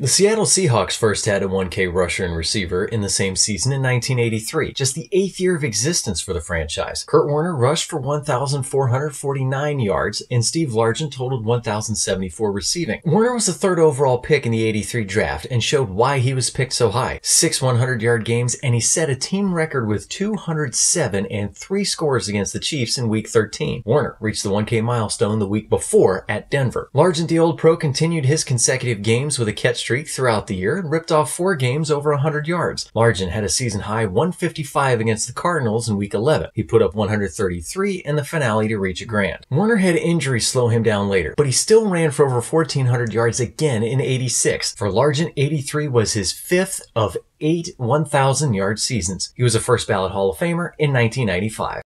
The Seattle Seahawks first had a 1K rusher and receiver in the same season in 1983, just the eighth year of existence for the franchise. Curt Warner rushed for 1,449 yards, and Steve Largent totaled 1,074 receiving. Warner was the third overall pick in the 83 draft and showed why he was picked so high. Six 100 yard games, and he set a team record with 207 and three scores against the Chiefs in Week 13. Warner reached the 1K milestone the week before at Denver. Largent, the old pro, continued his consecutive games with a catch streak throughout the year and ripped off four games over 100 yards. Largent had a season high 155 against the Cardinals in Week 11. He put up 133 in the finale to reach a grand. Warner had injuries slow him down later, but he still ran for over 1,400 yards again in 86. For Largent, 83 was his fifth of eight 1,000 yard seasons. He was a first ballot Hall of Famer in 1995.